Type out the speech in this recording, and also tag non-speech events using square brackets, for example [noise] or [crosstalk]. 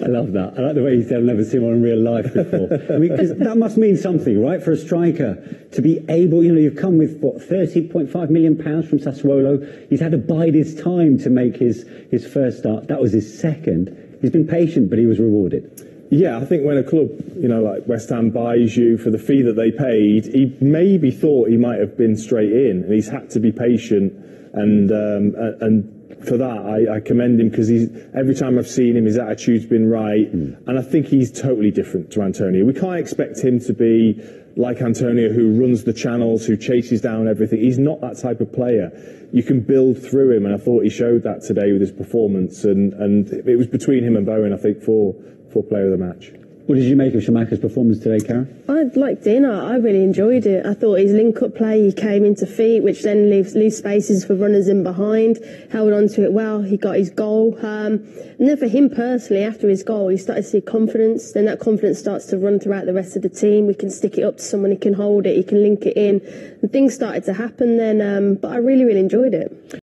I love that. I like the way he said I've never seen one in real life before. [laughs] I mean, because that must mean something, right, for a striker to be able. You know, you've come with what 30.5 million pounds from Sassuolo. He's had to bide his time to make his his first start. That was his second. He's been patient, but he was rewarded. Yeah, I think when a club, you know, like West Ham buys you for the fee that they paid, he maybe thought he might have been straight in, and he's had to be patient. And um, and for that, I, I commend him because every time I've seen him, his attitude's been right, mm. and I think he's totally different to Antonio. We can't expect him to be like Antonio, who runs the channels, who chases down everything. He's not that type of player. You can build through him, and I thought he showed that today with his performance. And, and it was between him and Bowen, I think, for for player of the match. What did you make of Scamacca's performance today, Karen? I liked it. I really enjoyed it. I thought his link-up play, he came into feet, which then leaves, leaves spaces for runners in behind. Held on to it well. He got his goal. Um, and then for him personally, after his goal, he started to see confidence. Then that confidence starts to run throughout the rest of the team. We can stick it up to someone, he can hold it, he can link it in. And things started to happen then. Um, but I really, really enjoyed it.